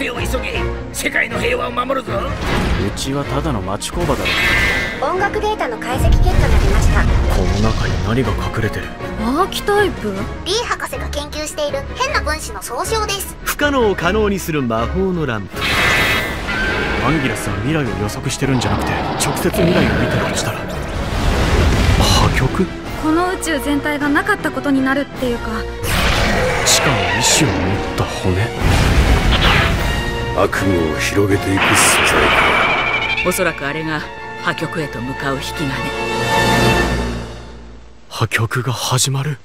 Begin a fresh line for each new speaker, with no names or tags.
せよ急げ。世界の平和を守るぞ。
うちはただの町工場だろ。
音楽データの解析結果が出ました。
この中に何が隠れてる？
アーキタイプ
？B 博士が研究している変な分子の総称です。
不可能を可能にする魔法のランプ。
アンギラスは未来を予測してるんじゃなくて直接未来を見てるとしたら破局？
この宇宙全体がなかったことになるっていうか
地下の意志を持った骨。
悪夢を広げていく素材か。
おそらくあれが破局へと向かう引き金。
破局が始まる